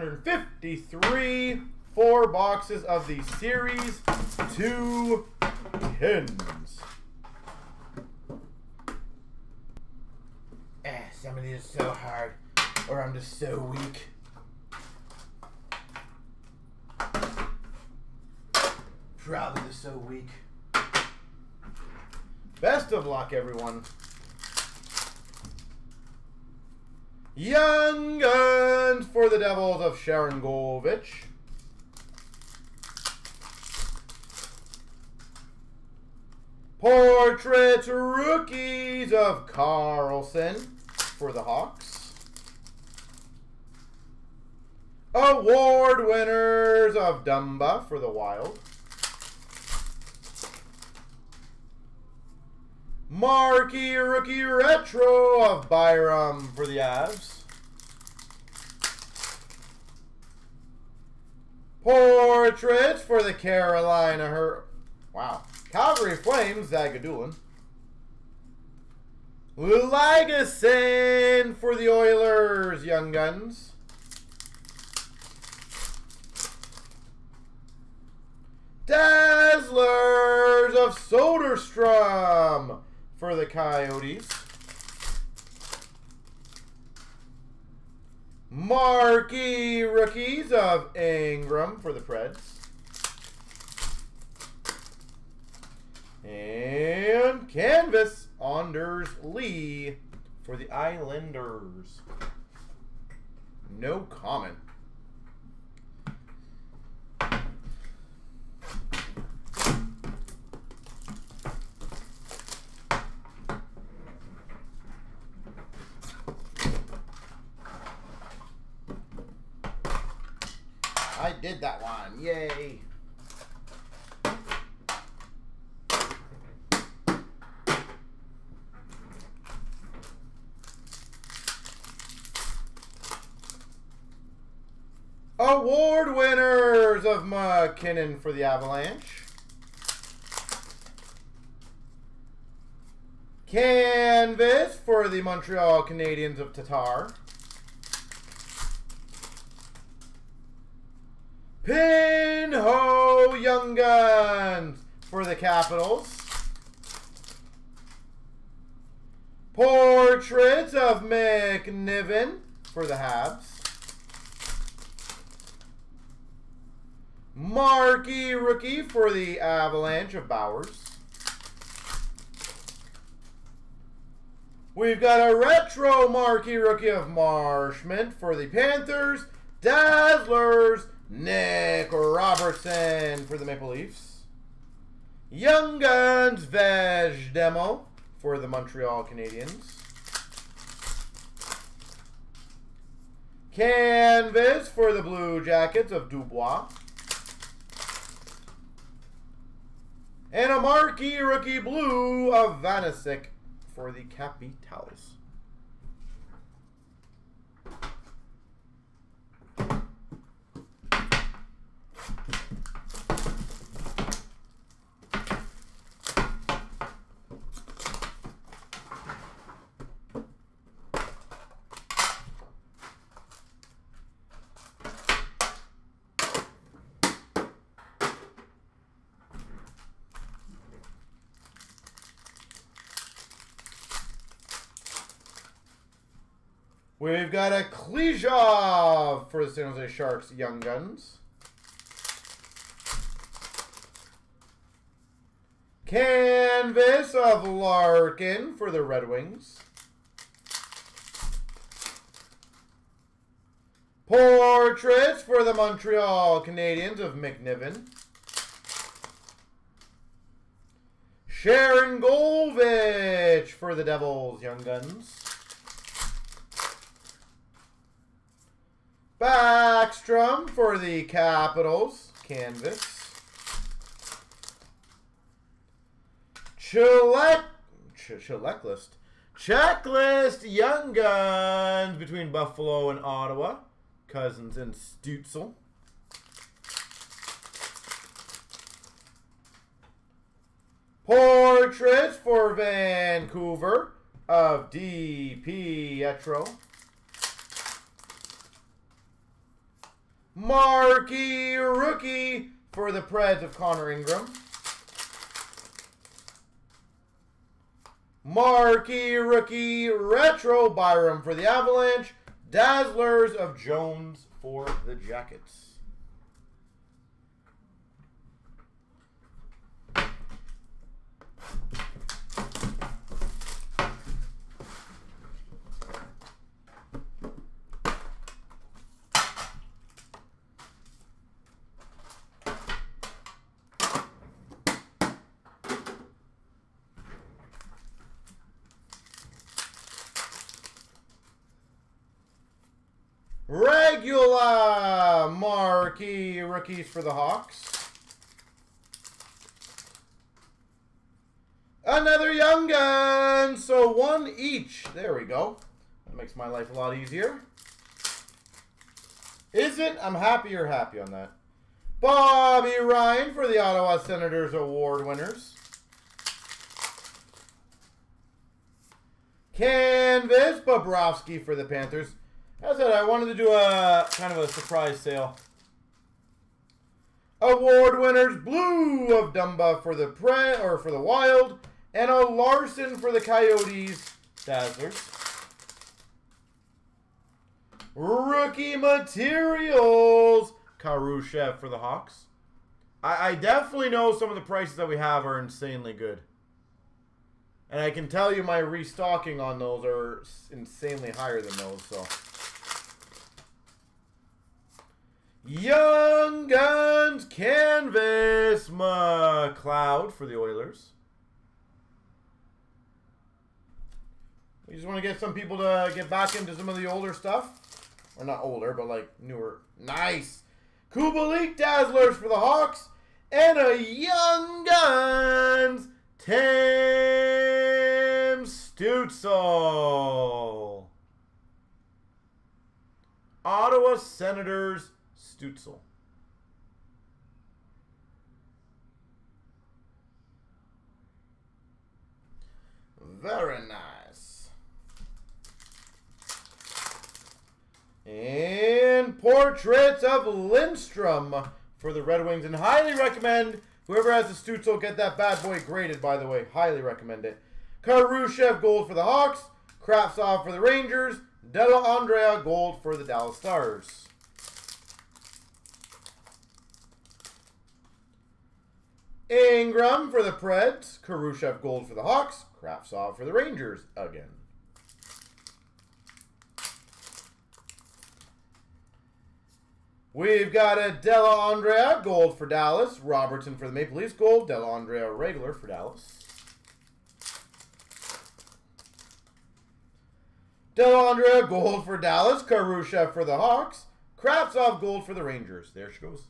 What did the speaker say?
353. Four boxes of the series. Two pins. Eh, some of these are so hard. Or I'm just so weak. Probably just so weak. Best of luck, everyone. Young Guns for the Devils of Sharangovich. Portraits Rookies of Carlson for the Hawks. Award winners of Dumba for the Wild. Marquee Rookie Retro of Byram for the Avs. Portrait for the Carolina Her Wow. Calgary Flames, Zagadulin. Lagesson for the Oilers, Young Guns. Dazzlers of Soderstrom for the Coyotes. Marquee rookies of Ingram for the Preds. And canvas Anders Lee for the Islanders. No comment. I did that one. Yay. Award winners of MacKinnon for the Avalanche. Canvas for the Montreal Canadiens of Tatar. Pinho Young Guns for the Capitals. Portraits of McNiven for the Habs. Marquee rookie for the Avalanche of Bowers. We've got a retro marquee rookie of Marshman for the Panthers. Dazzlers, Nick Robertson for the Maple Leafs. Young Guns, Veg Demo for the Montreal Canadiens. Canvas for the Blue Jackets of Dubois. And a marquee rookie blue of Vanisic for the Capitals. We've got a Knyzhov for the San Jose Sharks Young Guns. Canvas of Larkin for the Red Wings. Portraits for the Montreal Canadiens of McNiven. Sharangovich for the Devils Young Guns. Backstrom for the Capitals. Canvas. Chilek, ch checklist. Checklist Young Guns between Buffalo and Ottawa. Cozens and Stützle. Portraits for Vancouver of DiPietro. Marquee rookie for the Preds of Connor Ingram. Marquee rookie retro Byram for the Avalanche. Dazzlers of Jones for the Jackets. Regula marquee rookies for the Hawks. Another Young Gun. So one each. There we go. That makes my life a lot easier. Is it? I'm happy you're happy on that. Bobby Ryan for the Ottawa Senators Award winners. Canvas Bobrovsky for the Panthers. As I said, I wanted to do a kind of a surprise sale. Award winners: Blue of Dumba for the Pre or for the Wild, and a Larson for the Coyotes. Dazzlers. Rookie materials: Kurashev for the Hawks. I, I definitely know some of the prices that we have are insanely good. And I can tell you my restocking on those are insanely higher than those, so. Young Guns Canvas McLeod for the Oilers. We just want to get some people to get back into some of the older stuff. Or not older, but like newer. Nice. Kubalik Dazzlers for the Hawks. And a Young Guns Tim Stützle. Ottawa Senators Stützle. Very nice. And Portraits of Lindstrom for the Red Wings. And highly recommend whoever has the Stützle get that bad boy graded, by the way. Highly recommend it. Kurashev Gold for the Hawks. Kravtsov for the Rangers. Dellandrea Gold for the Dallas Stars. Ingram for the Preds. Kurashev Gold for the Hawks. Kravtsov for the Rangers again. We've got a Dellandrea Gold for Dallas. Robertson for the Maple Leafs Gold. Dellandrea regular for Dallas. Dellandrea Gold for Dallas. Kurashev for the Hawks. Kravtsov Gold for the Rangers. There she goes.